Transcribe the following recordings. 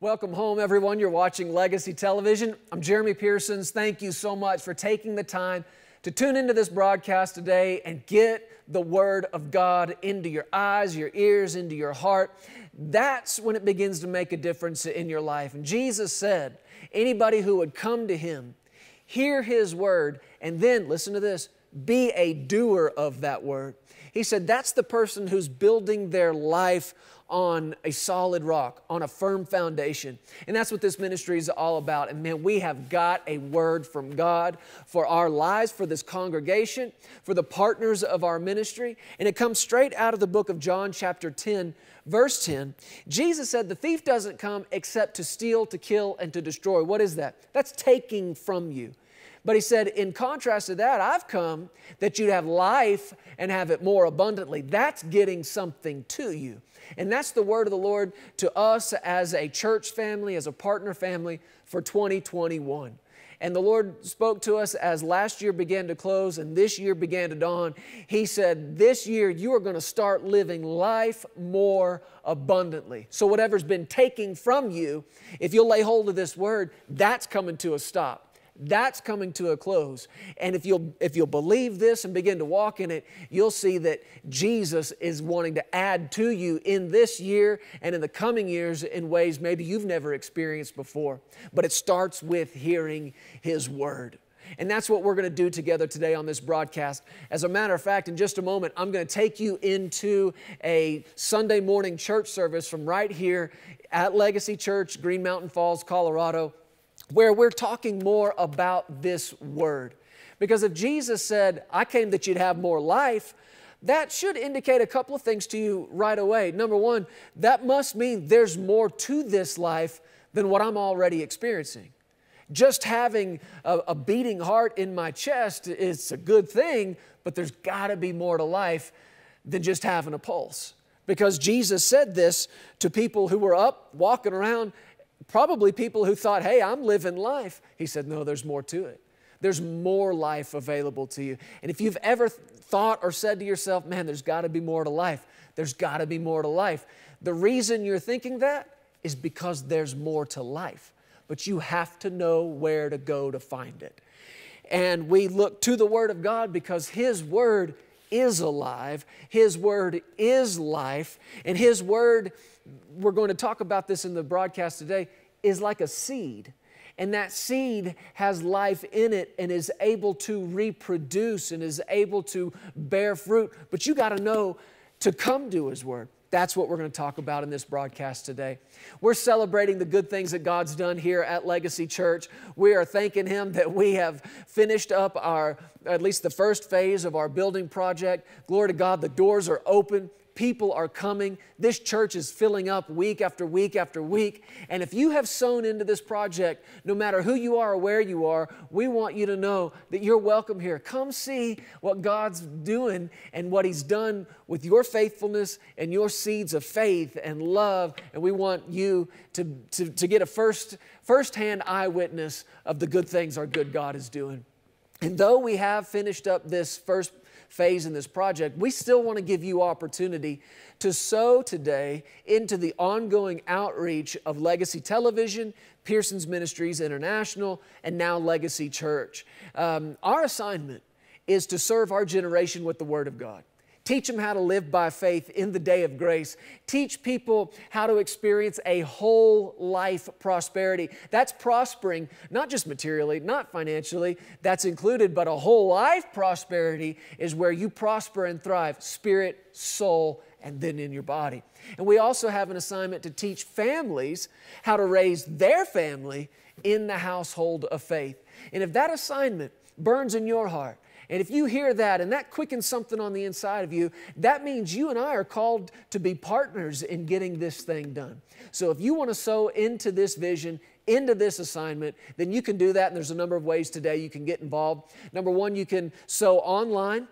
Welcome home, everyone. You're watching Legacy Television. I'm Jeremy Pearsons. Thank you so much for taking the time to tune into this broadcast today and get the Word of God into your eyes, your ears, into your heart. That's when it begins to make a difference in your life. And Jesus said, anybody who would come to Him, hear His Word, and then, listen to this, be a doer of that Word. He said, that's the person who's building their life on a solid rock, on a firm foundation. And that's what this ministry is all about. And man, we have got a word from God for our lives, for this congregation, for the partners of our ministry. And it comes straight out of the book of John, chapter 10, verse 10. Jesus said, The thief doesn't come except to steal, to kill, and to destroy. What is that? That's taking from you. But he said, in contrast to that, I've come that you'd have life and have it more abundantly. That's getting something to you. And that's the word of the Lord to us as a church family, as a partner family for 2021. And the Lord spoke to us as last year began to close and this year began to dawn. He said, This year you are going to start living life more abundantly. So, whatever's been taking from you, if you'll lay hold of this word, that's coming to a stop that's coming to a close. And if you'll, if you'll believe this and begin to walk in it, you'll see that Jesus is wanting to add to you in this year and in the coming years in ways maybe you've never experienced before. But it starts with hearing His Word. And that's what we're going to do together today on this broadcast. As a matter of fact, in just a moment, I'm going to take you into a Sunday morning church service from right here at Legacy Church, Green Mountain Falls, Colorado where we're talking more about this word. Because if Jesus said, I came that you'd have more life, that should indicate a couple of things to you right away. Number one, that must mean there's more to this life than what I'm already experiencing. Just having a, a beating heart in my chest is a good thing, but there's got to be more to life than just having a pulse. Because Jesus said this to people who were up walking around probably people who thought, hey, I'm living life. He said, no, there's more to it. There's more life available to you. And if you've ever thought or said to yourself, man, there's got to be more to life, there's got to be more to life. The reason you're thinking that is because there's more to life. But you have to know where to go to find it. And we look to the Word of God because His Word is alive, His Word is life, and His Word we're going to talk about this in the broadcast today, is like a seed. And that seed has life in it and is able to reproduce and is able to bear fruit. But you got to know to come to His Word. That's what we're going to talk about in this broadcast today. We're celebrating the good things that God's done here at Legacy Church. We are thanking Him that we have finished up our, at least the first phase of our building project. Glory to God, the doors are open. People are coming. This church is filling up week after week after week. And if you have sown into this project, no matter who you are or where you are, we want you to know that you're welcome here. Come see what God's doing and what He's done with your faithfulness and your seeds of faith and love. And we want you to, to, to get a first, first-hand eyewitness of the good things our good God is doing. And though we have finished up this first phase in this project, we still want to give you opportunity to sow today into the ongoing outreach of Legacy Television, Pearsons Ministries International, and now Legacy Church. Um, our assignment is to serve our generation with the Word of God. Teach them how to live by faith in the day of grace. Teach people how to experience a whole life prosperity. That's prospering, not just materially, not financially, that's included, but a whole life prosperity is where you prosper and thrive spirit, soul, and then in your body. And we also have an assignment to teach families how to raise their family in the household of faith. And if that assignment burns in your heart, and if you hear that and that quickens something on the inside of you, that means you and I are called to be partners in getting this thing done. So if you want to sow into this vision, into this assignment, then you can do that. And there's a number of ways today you can get involved. Number one, you can sow online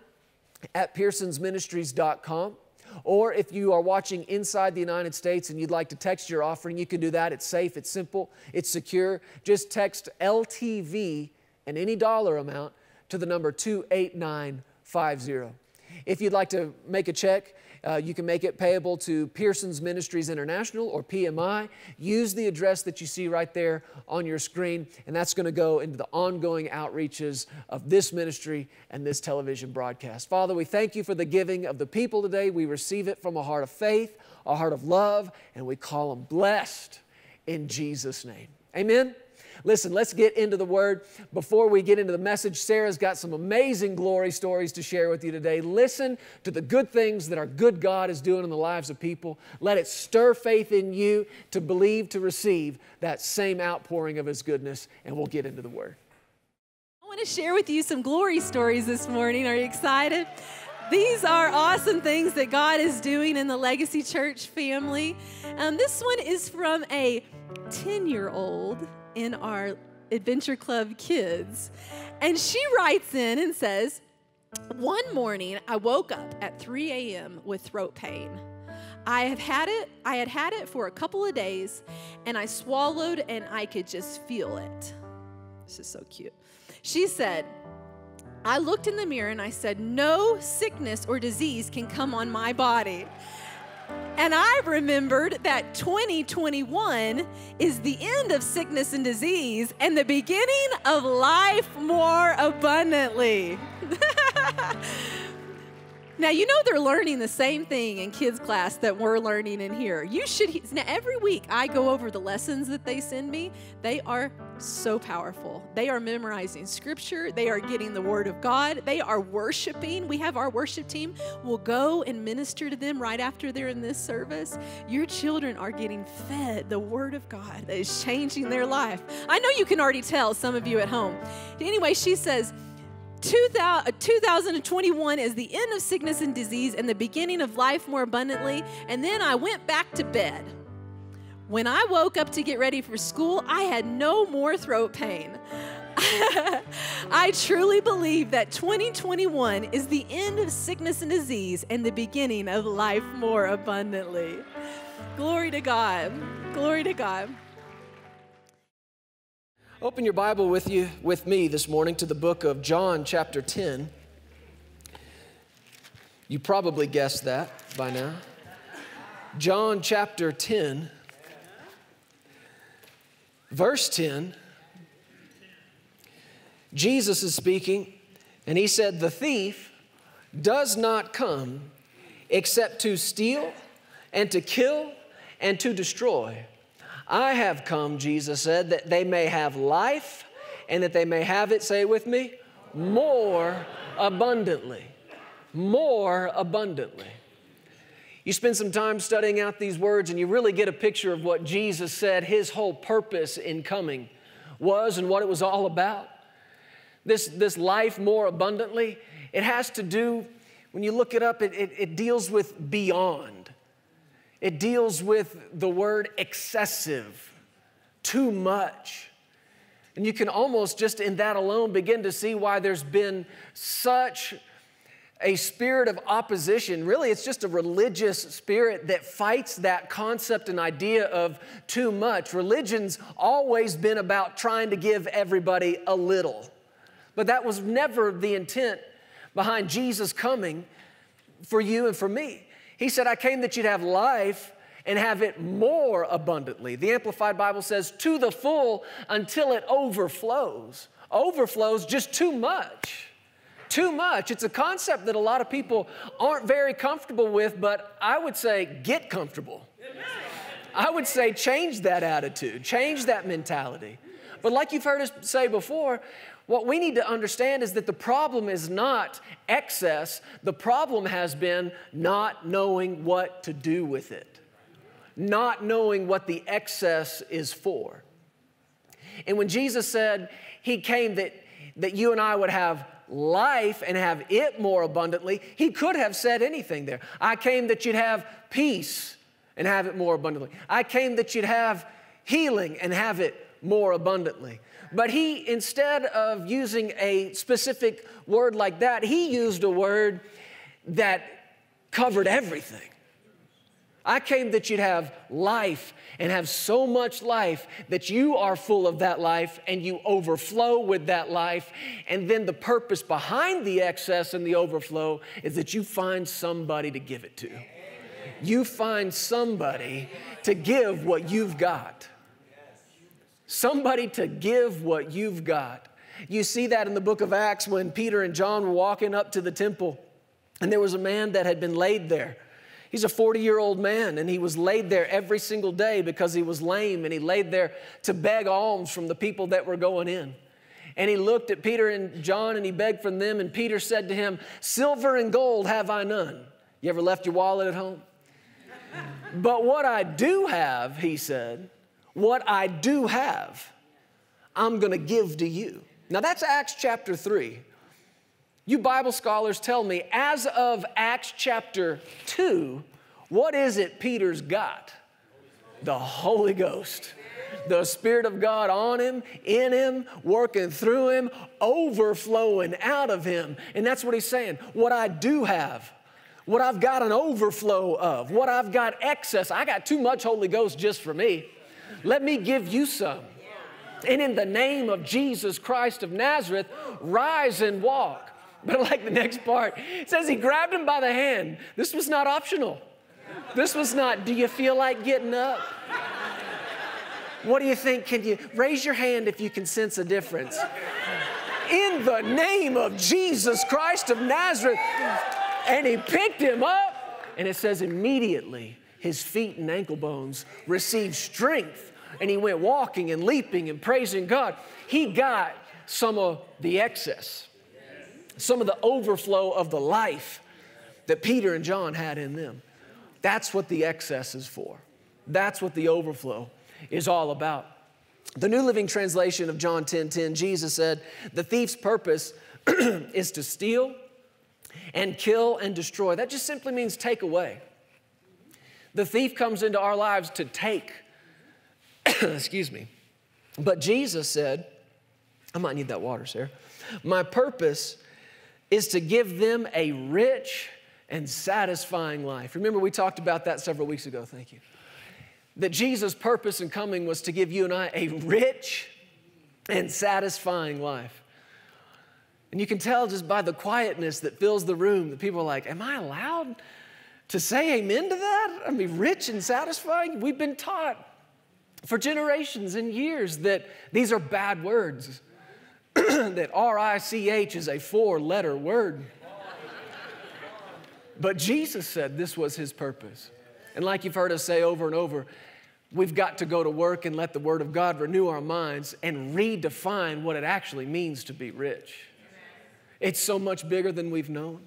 at pearsonsministries.com. Or if you are watching inside the United States and you'd like to text your offering, you can do that. It's safe, it's simple, it's secure. Just text LTV and any dollar amount to the number 28950. If you'd like to make a check, Uh, you can make it payable to Pearson's Ministries International or PMI. Use the address that you see right there on your screen, and that's going to go into the ongoing outreaches of this ministry and this television broadcast. Father, we thank you for the giving of the people today. We receive it from a heart of faith, a heart of love, and we call them blessed in Jesus' name. Amen. Listen, let's get into the word. Before we get into the message, Sarah's got some amazing glory stories to share with you today. Listen to the good things that our good God is doing in the lives of people. Let it stir faith in you to believe, to receive that same outpouring of His goodness, and we'll get into the word. I want to share with you some glory stories this morning. Are you excited? These are awesome things that God is doing in the Legacy Church family. Um, this one is from a 10 year old in our Adventure Club kids. And she writes in and says, One morning I woke up at 3 a.m. with throat pain. I have had it, I had had it for a couple of days, and I swallowed and I could just feel it. This is so cute. She said, I looked in the mirror and I said, No sickness or disease can come on my body. And I remembered that 2021 is the end of sickness and disease and the beginning of life more abundantly. Now, you know they're learning the same thing in kids' class that we're learning in here. You should, now every week I go over the lessons that they send me. They are so powerful. They are memorizing scripture, they are getting the word of God, they are worshiping. We have our worship team, we'll go and minister to them right after they're in this service. Your children are getting fed the word of God that is changing their life. I know you can already tell, some of you at home. Anyway, she says, 2021 is the end of sickness and disease and the beginning of life more abundantly. And then I went back to bed. When I woke up to get ready for school, I had no more throat pain. I truly believe that 2021 is the end of sickness and disease and the beginning of life more abundantly. Glory to God. Glory to God. Open your Bible with you with me this morning to the book of John chapter 10. You probably guessed that by now. John chapter 10 verse 10 Jesus is speaking and he said the thief does not come except to steal and to kill and to destroy. I have come, Jesus said, that they may have life and that they may have it, say with me, more abundantly. More abundantly. You spend some time studying out these words and you really get a picture of what Jesus said his whole purpose in coming was and what it was all about. This, this life more abundantly, it has to do, when you look it up, it, it, it deals with beyond. It deals with the word excessive, too much. And you can almost just in that alone begin to see why there's been such a spirit of opposition. Really, it's just a religious spirit that fights that concept and idea of too much. Religion's always been about trying to give everybody a little, but that was never the intent behind Jesus coming for you and for me. He said, I came that you'd have life and have it more abundantly. The Amplified Bible says, to the full until it overflows. Overflows just too much. Too much. It's a concept that a lot of people aren't very comfortable with, but I would say get comfortable. I would say change that attitude, change that mentality. But like you've heard us say before, what we need to understand is that the problem is not excess, the problem has been not knowing what to do with it, not knowing what the excess is for. And when Jesus said he came that, that you and I would have life and have it more abundantly, he could have said anything there. I came that you'd have peace and have it more abundantly. I came that you'd have healing and have it more abundantly. But he, instead of using a specific word like that, he used a word that covered everything. I came that you'd have life and have so much life that you are full of that life and you overflow with that life. And then the purpose behind the excess and the overflow is that you find somebody to give it to. you find somebody to give what you've got. Somebody to give what you've got. You see that in the book of Acts when Peter and John were walking up to the temple, and there was a man that had been laid there. He's a 40 year old man, and he was laid there every single day because he was lame, and he laid there to beg alms from the people that were going in. And he looked at Peter and John and he begged from them, and Peter said to him, Silver and gold have I none. You ever left your wallet at home? but what I do have, he said, what I do have, I'm gonna give to you. Now that's Acts chapter 3. You Bible scholars tell me, as of Acts chapter 2, what is it Peter's got? The Holy Ghost. The Spirit of God on him, in him, working through him, overflowing out of him. And that's what he's saying. What I do have, what I've got an overflow of, what I've got excess, I got too much Holy Ghost just for me. Let me give you some. And in the name of Jesus Christ of Nazareth, rise and walk. But I like the next part. It says he grabbed him by the hand. This was not optional. This was not, do you feel like getting up? What do you think? Can you raise your hand if you can sense a difference? In the name of Jesus Christ of Nazareth. And he picked him up, and it says immediately his feet and ankle bones received strength and he went walking and leaping and praising God. He got some of the excess, some of the overflow of the life that Peter and John had in them. That's what the excess is for. That's what the overflow is all about. The New Living Translation of John 10 10, Jesus said, The thief's purpose is to steal and kill and destroy. That just simply means take away. The thief comes into our lives to take Excuse me. But Jesus said, I might need that water, Sarah. My purpose is to give them a rich and satisfying life. Remember, we talked about that several weeks ago. Thank you. That Jesus' purpose in coming was to give you and I a rich and satisfying life. And you can tell just by the quietness that fills the room that people are like, Am I allowed to say amen to that? I mean, rich and satisfying? We've been taught for generations and years that these are bad words, that R I C H is a four letter word. But Jesus said this was his purpose. And like you've heard us say over and over, we've got to go to work and let the Word of God renew our minds and redefine what it actually means to be rich. It's so much bigger than we've known,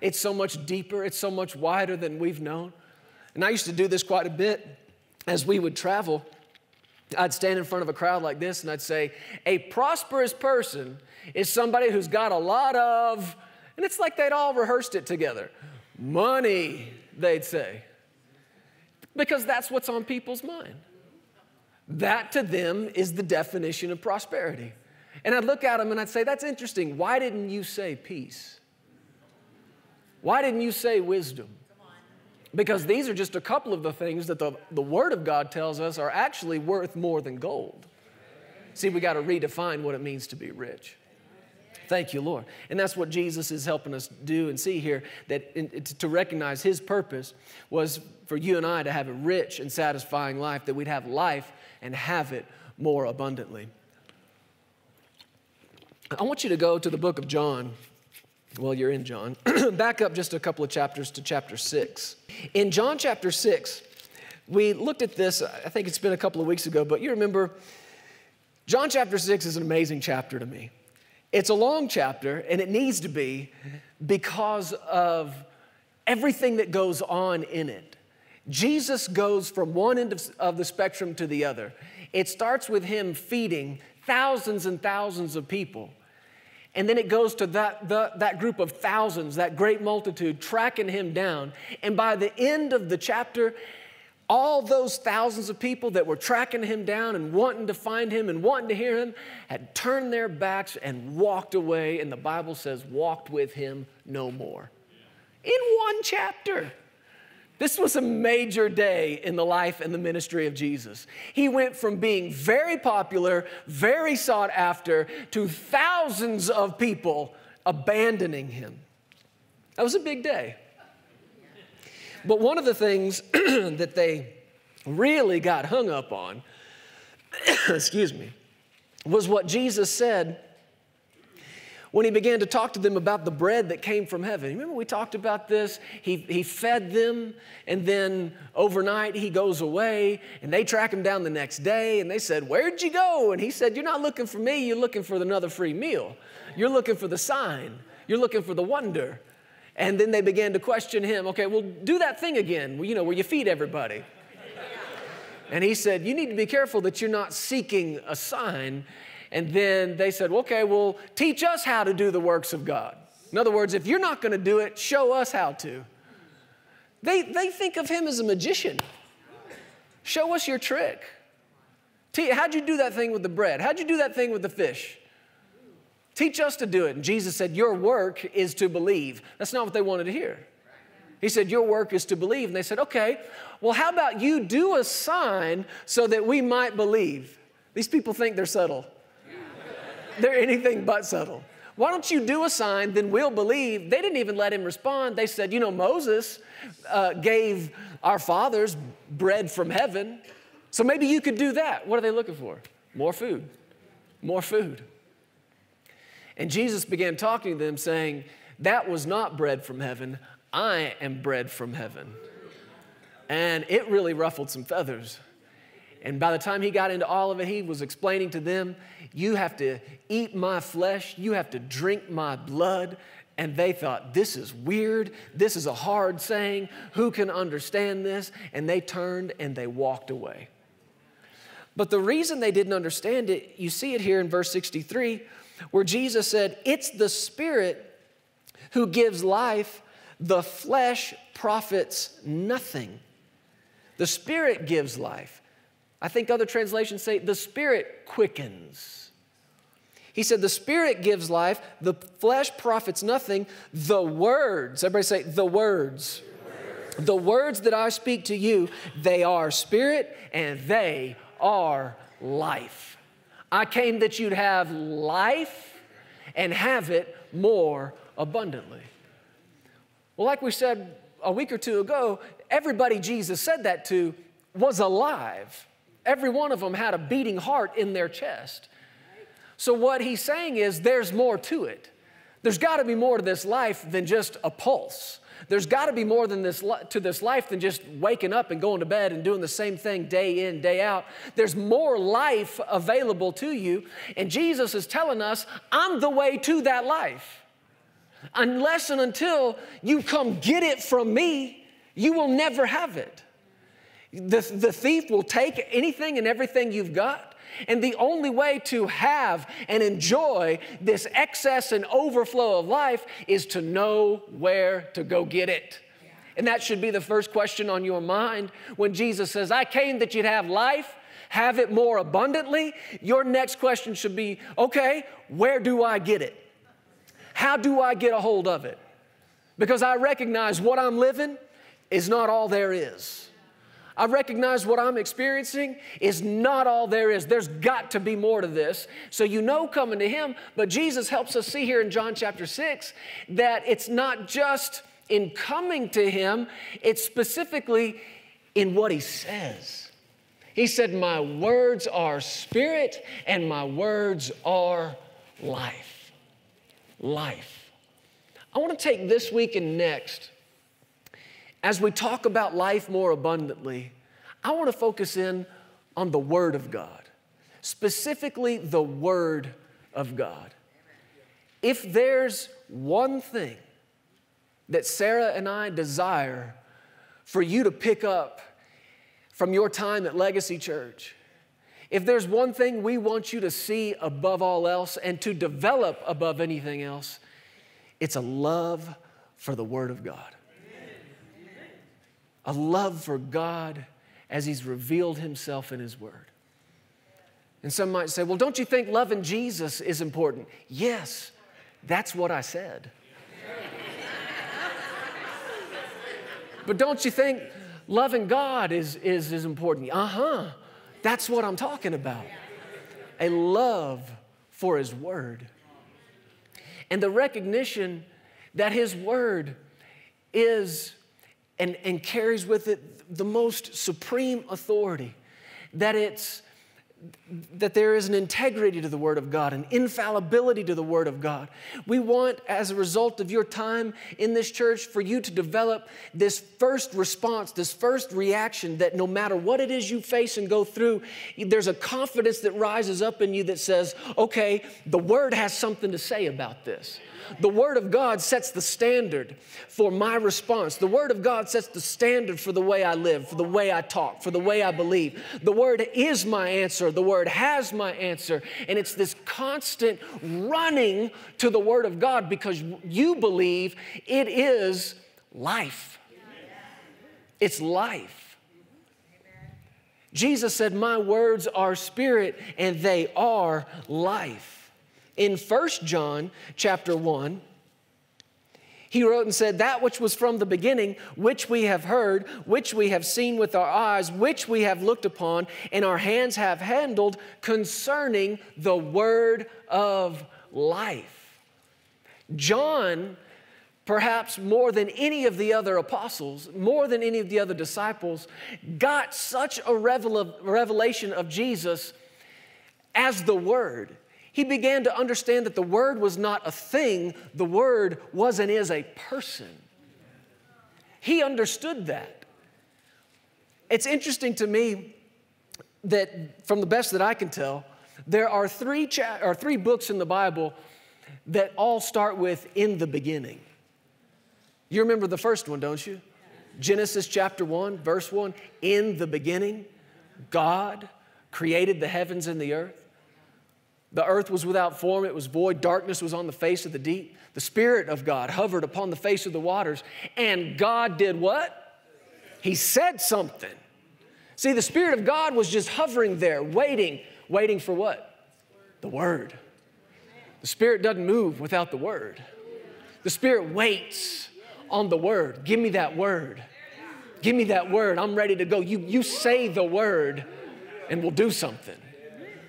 it's so much deeper, it's so much wider than we've known. And I used to do this quite a bit as we would travel. I'd stand in front of a crowd like this and I'd say, A prosperous person is somebody who's got a lot of, and it's like they'd all rehearsed it together. Money, they'd say. Because that's what's on people's mind. That to them is the definition of prosperity. And I'd look at them and I'd say, That's interesting. Why didn't you say peace? Why didn't you say wisdom? Because these are just a couple of the things that the, the Word of God tells us are actually worth more than gold. See, we got to redefine what it means to be rich. Thank you, Lord. And that's what Jesus is helping us do and see here that in, to recognize His purpose was for you and I to have a rich and satisfying life, that we'd have life and have it more abundantly. I want you to go to the book of John, well, you're in John. Back up just a couple of chapters to chapter 6. In John chapter 6, we looked at this, I think it's been a couple of weeks ago, but you remember, John chapter 6 is an amazing chapter to me. It's a long chapter, and it needs to be because of everything that goes on in it. Jesus goes from one end of, the spectrum to the other. It starts with him feeding thousands and thousands of people. And then it goes to that, the, that group of thousands, that great multitude, tracking him down. And by the end of the chapter, all those thousands of people that were tracking him down and wanting to find him and wanting to hear him had turned their backs and walked away. And the Bible says, walked with him no more. In one chapter. This was a major day in the life and the ministry of Jesus. He went from being very popular, very sought after, to thousands of people abandoning him. That was a big day. But one of the things that they really got hung up on, excuse me, was what Jesus said when he began to talk to them about the bread that came from heaven. Remember, we talked about this? He, he fed them, and then overnight he goes away, and they track him down the next day, and they said, Where'd you go? And he said, You're not looking for me, you're looking for another free meal. You're looking for the sign, you're looking for the wonder. And then they began to question him, Okay, well, do that thing again, you know, where you feed everybody. And he said, You need to be careful that you're not seeking a sign and then they said, okay, well, teach us how to do the works of God. In other words, if you're not going to do it, show us how to. They, they think of him as a magician. Show us your trick. How'd you do that thing with the bread? How'd you do that thing with the fish? Teach us to do it. And Jesus said, Your work is to believe. That's not what they wanted to hear. He said, Your work is to believe. And they said, Okay, well, how about you do a sign so that we might believe? These people think they're subtle they're anything but subtle. Why don't you do a sign, then we'll believe? They didn't even let him respond. They said, You know, Moses uh, gave our fathers bread from heaven, so maybe you could do that. What are they looking for? More food. More food. And Jesus began talking to them, saying, That was not bread from heaven. I am bread from heaven. And it really ruffled some feathers. And by the time he got into all of it, he was explaining to them, You have to eat my flesh, you have to drink my blood. And they thought, This is weird. This is a hard saying. Who can understand this? And they turned and they walked away. But the reason they didn't understand it, you see it here in verse 63, where Jesus said, It's the Spirit who gives life, the flesh profits nothing. The Spirit gives life. I think other translations say the Spirit quickens. He said, The Spirit gives life, the flesh profits nothing. The words, everybody say, the words. The words that I speak to you, they are spirit and they are life. I came that you'd have life and have it more abundantly. Well, like we said a week or two ago, everybody Jesus said that to was alive. Every one of them had a beating heart in their chest. So, what he's saying is there's more to it. There's got to be more to this life than just a pulse. There's got to be more than this to this life than just waking up and going to bed and doing the same thing day in, day out. There's more life available to you, and Jesus is telling us, I'm the way to that life. Unless and until you come get it from me, you will never have it. The, the thief will take anything and everything you've got. And the only way to have and enjoy this excess and overflow of life is to know where to go get it. And that should be the first question on your mind when Jesus says, I came that you'd have life, have it more abundantly. Your next question should be, okay, where do I get it? How do I get a hold of it? Because I recognize what I'm living is not all there is. I recognize what I'm experiencing is not all there is. There's got to be more to this. So you know coming to Him, but Jesus helps us see here in John chapter 6 that it's not just in coming to Him, it's specifically in what He says. He said, My words are spirit and my words are life. Life. I want to take this week and next as we talk about life more abundantly, I want to focus in on the Word of God, specifically the Word of God. If there's one thing that Sarah and I desire for you to pick up from your time at Legacy Church, if there's one thing we want you to see above all else and to develop above anything else, it's a love for the Word of God a love for God as He's revealed Himself in His Word. And some might say, well, don't you think loving Jesus is important? Yes, that's what I said. but don't you think loving God is, is, is important? Uh huh, that's what I'm talking about. A love for His Word. And the recognition that His Word is and, and carries with it the most supreme authority. That it's that there is an integrity to the Word of God, an infallibility to the Word of God. We want, as a result of your time in this church, for you to develop this first response, this first reaction that no matter what it is you face and go through, there's a confidence that rises up in you that says, okay, the Word has something to say about this. The Word of God sets the standard for my response. The Word of God sets the standard for the way I live, for the way I talk, for the way I believe. The Word is my answer. The Word has my answer. And it's this constant running to the Word of God because you believe it is life. It's life. Jesus said, My words are spirit and they are life. In 1 John chapter 1, he wrote and said, That which was from the beginning, which we have heard, which we have seen with our eyes, which we have looked upon, and our hands have handled concerning the word of life. John, perhaps more than any of the other apostles, more than any of the other disciples, got such a revelation of Jesus as the Word he began to understand that the Word was not a thing, the Word was and is a person. He understood that. It's interesting to me that, from the best that I can tell, there are three, cha- or three books in the Bible that all start with in the beginning. You remember the first one, don't you? Genesis chapter 1, verse 1 In the beginning, God created the heavens and the earth. The earth was without form, it was void, darkness was on the face of the deep. The Spirit of God hovered upon the face of the waters, and God did what? He said something. See, the Spirit of God was just hovering there, waiting, waiting for what? The Word. The Spirit doesn't move without the Word. The Spirit waits on the Word. Give me that Word. Give me that Word. I'm ready to go. You, you say the Word, and we'll do something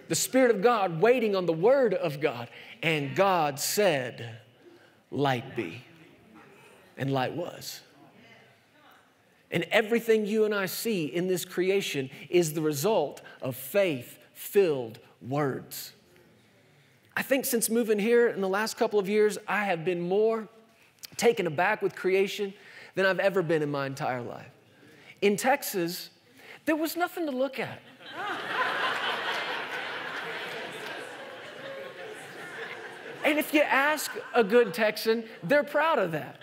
the Spirit of God waiting on the Word of God. And God said, Light be. And light was. And everything you and I see in this creation is the result of faith filled words. I think since moving here in the last couple of years, I have been more taken aback with creation than I've ever been in my entire life. In Texas, there was nothing to look at. And if you ask a good Texan, they're proud of that.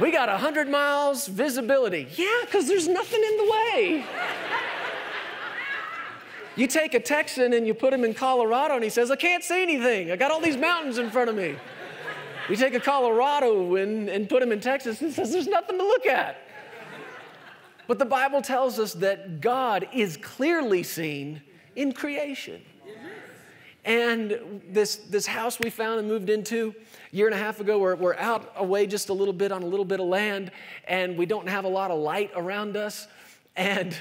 We got 100 miles visibility. Yeah, because there's nothing in the way. You take a Texan and you put him in Colorado and he says, I can't see anything. I got all these mountains in front of me. You take a Colorado and, and put him in Texas and says, There's nothing to look at. But the Bible tells us that God is clearly seen in creation. And this, this house we found and moved into a year and a half ago, we're, we're out away just a little bit on a little bit of land, and we don't have a lot of light around us. And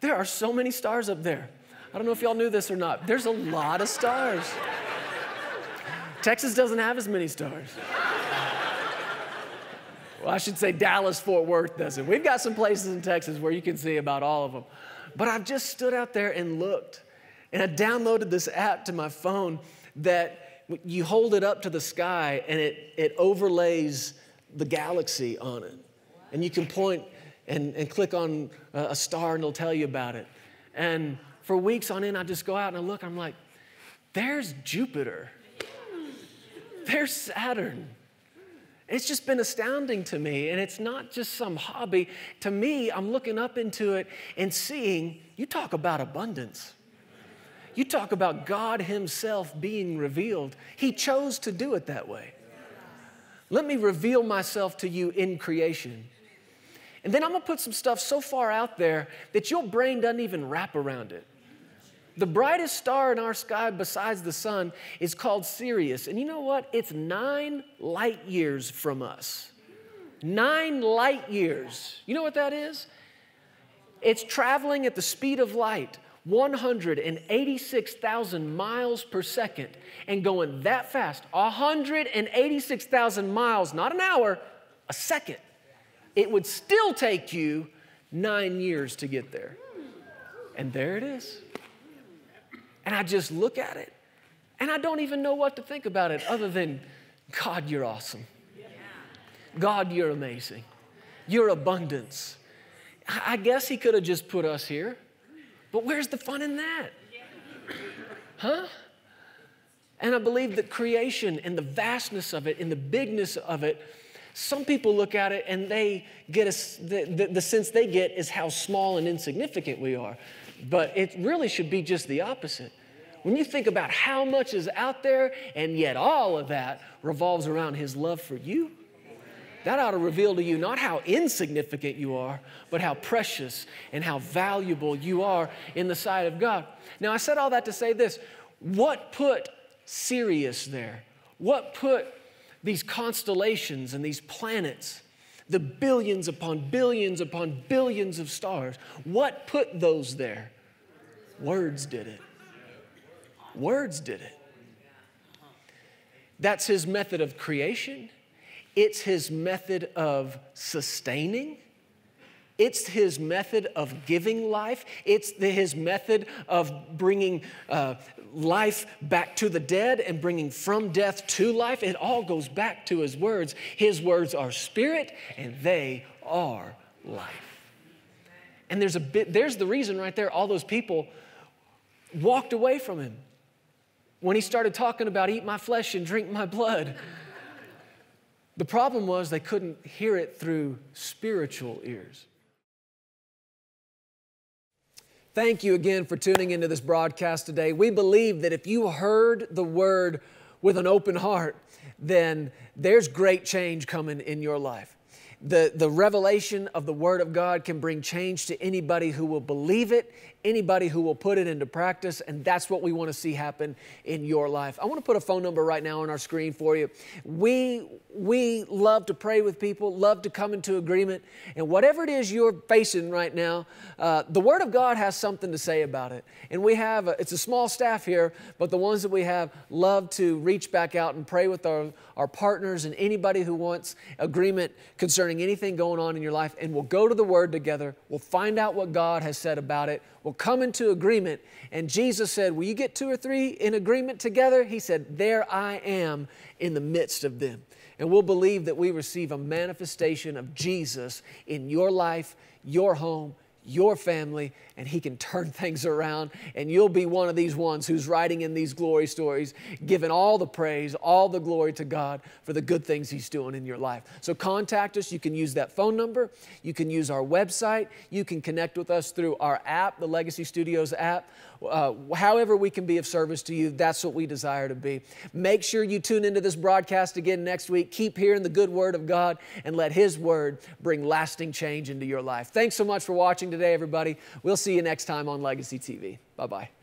there are so many stars up there. I don't know if y'all knew this or not. There's a lot of stars. Texas doesn't have as many stars. Well, I should say Dallas Fort Worth doesn't. We've got some places in Texas where you can see about all of them. But I've just stood out there and looked and I downloaded this app to my phone that you hold it up to the sky and it, it overlays the galaxy on it. And you can point and, and click on a star and it'll tell you about it. And for weeks on end, I just go out and I look, I'm like, there's Jupiter, there's Saturn. It's just been astounding to me. And it's not just some hobby. To me, I'm looking up into it and seeing, you talk about abundance. You talk about God Himself being revealed. He chose to do it that way. Let me reveal myself to you in creation. And then I'm gonna put some stuff so far out there that your brain doesn't even wrap around it. The brightest star in our sky besides the sun is called Sirius. And you know what? It's nine light years from us. Nine light years. You know what that is? It's traveling at the speed of light. 186,000 miles per second and going that fast 186,000 miles, not an hour, a second. it would still take you nine years to get there. And there it is. And I just look at it and I don't even know what to think about it other than, God, you're awesome. God, you're amazing. Your abundance. I guess He could have just put us here, but where's the fun in that? Huh? And I believe that creation and the vastness of it and the bigness of it, some people look at it and they get a, the, the, the sense they get is how small and insignificant we are. But it really should be just the opposite. When you think about how much is out there, and yet all of that revolves around His love for you, that ought to reveal to you not how insignificant you are, but how precious and how valuable you are in the sight of God. Now, I said all that to say this what put Sirius there? What put these constellations and these planets, the billions upon billions upon billions of stars, what put those there? Words did it. Words did it. That's his method of creation. It's his method of sustaining. It's his method of giving life. It's the, his method of bringing uh, life back to the dead and bringing from death to life. It all goes back to his words. His words are spirit and they are life. And there's a bit, there's the reason right there all those people walked away from him when he started talking about eat my flesh and drink my blood. The problem was they couldn't hear it through spiritual ears. Thank you again for tuning into this broadcast today. We believe that if you heard the word with an open heart, then there's great change coming in your life. The, the revelation of the Word of God can bring change to anybody who will believe it anybody who will put it into practice, and that's what we want to see happen in your life. I want to put a phone number right now on our screen for you. We, we love to pray with people, love to come into agreement, and whatever it is you're facing right now, uh, the Word of God has something to say about it. And we have, a, it's a small staff here, but the ones that we have love to reach back out and pray with our, our partners and anybody who wants agreement concerning anything going on in your life, and we'll go to the Word together. We'll find out what God has said about it We'll come into agreement. And Jesus said, Will you get two or three in agreement together? He said, There I am in the midst of them. And we'll believe that we receive a manifestation of Jesus in your life, your home, your family, and He can turn things around. And you'll be one of these ones who's writing in these glory stories, giving all the praise, all the glory to God for the good things He's doing in your life. So contact us. You can use that phone number, you can use our website, you can connect with us through our app, the Legacy Studios app. Uh, however, we can be of service to you, that's what we desire to be. Make sure you tune into this broadcast again next week. Keep hearing the good word of God and let His word bring lasting change into your life. Thanks so much for watching today, everybody. We'll see you next time on Legacy TV. Bye bye.